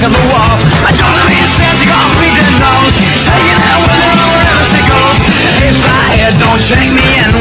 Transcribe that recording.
back on the wall. I don't know you says you got beaten nose. Shaking that window wherever she goes. If my head don't shake me in.